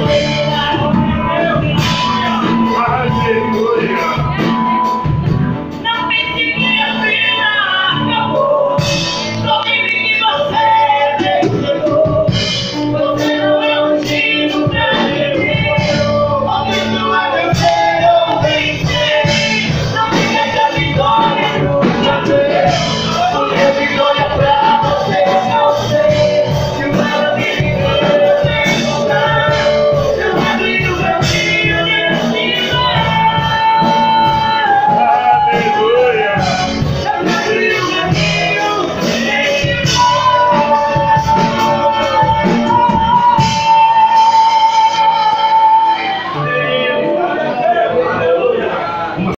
Hallelujah.